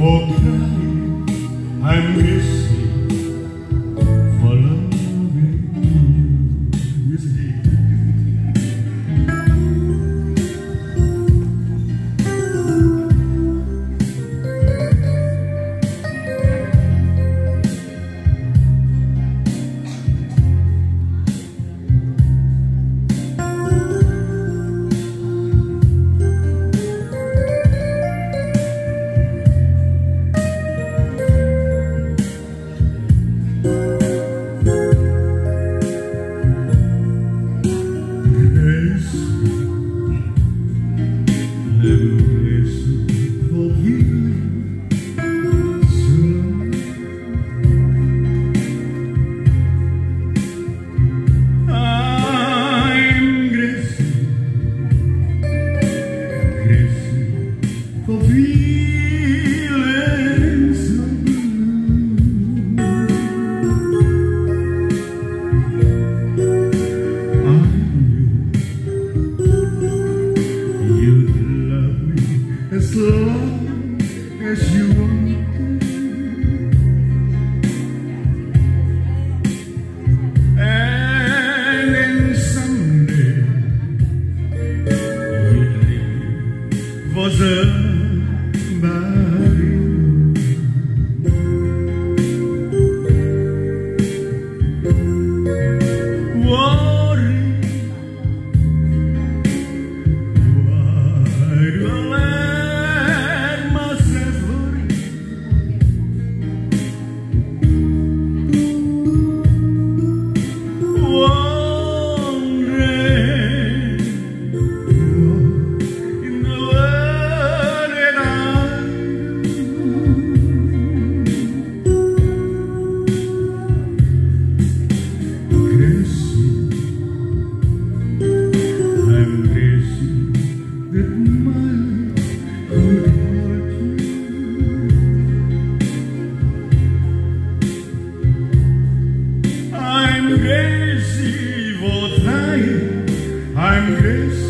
我看。Leave for trying. I'm